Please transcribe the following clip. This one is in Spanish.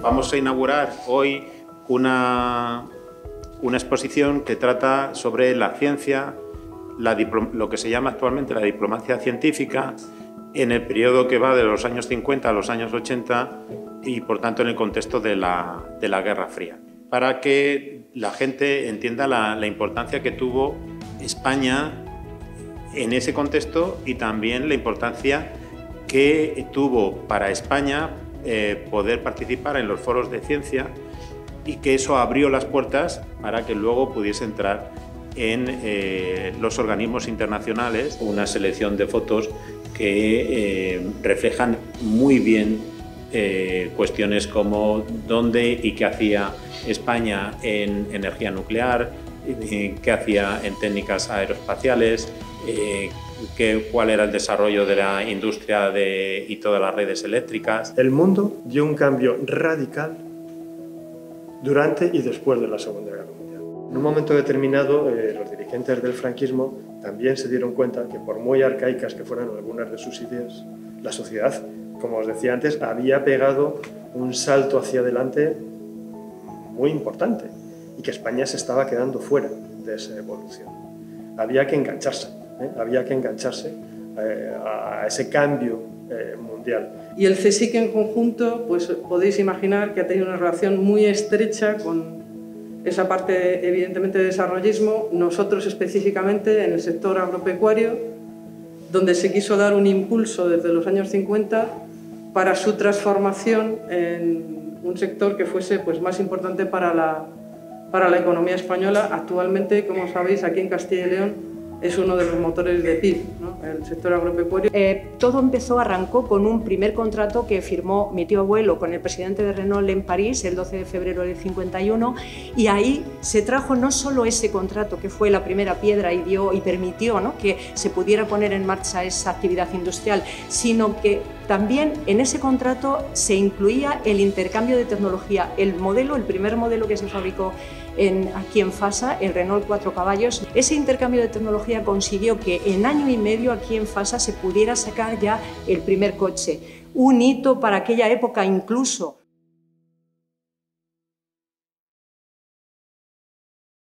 Vamos a inaugurar hoy una, una exposición que trata sobre la ciencia, lo que se llama actualmente la diplomacia científica, en el periodo que va de los años 50 a los años 80 y por tanto en el contexto de la, de la Guerra Fría, para que la gente entienda la, la importancia que tuvo España en ese contexto y también la importancia que tuvo para España eh, poder participar en los foros de ciencia y que eso abrió las puertas para que luego pudiese entrar en eh, los organismos internacionales. Una selección de fotos que eh, reflejan muy bien cuestiones como dónde y qué hacía España en energía nuclear, qué hacía en técnicas aeroespaciales, eh, cuál era el desarrollo de la industria de, y todas las redes eléctricas. El mundo dio un cambio radical durante y después de la Segunda Guerra Mundial. En un momento determinado, eh, los dirigentes del franquismo también se dieron cuenta que por muy arcaicas que fueran algunas de sus ideas, la sociedad, como os decía antes, había pegado un salto hacia adelante muy importante y que España se estaba quedando fuera de esa evolución. Había que engancharse, ¿eh? había que engancharse eh, a ese cambio eh, mundial. Y el CSIC en conjunto, pues podéis imaginar que ha tenido una relación muy estrecha con esa parte evidentemente de desarrollismo, nosotros específicamente en el sector agropecuario, donde se quiso dar un impulso desde los años 50 para su transformación en un sector que fuese pues, más importante para la, para la economía española. Actualmente, como sabéis, aquí en Castilla y León es uno de los motores de PIB, el sector agropecuario. Eh, todo empezó, arrancó con un primer contrato que firmó mi tío abuelo con el presidente de Renault en París el 12 de febrero del 51 y ahí se trajo no solo ese contrato que fue la primera piedra y, dio, y permitió ¿no? que se pudiera poner en marcha esa actividad industrial, sino que también en ese contrato se incluía el intercambio de tecnología, el modelo, el primer modelo que se fabricó en, aquí en FASA, el Renault 4 caballos. Ese intercambio de tecnología consiguió que en año y medio aquí en FASA se pudiera sacar ya el primer coche. Un hito para aquella época incluso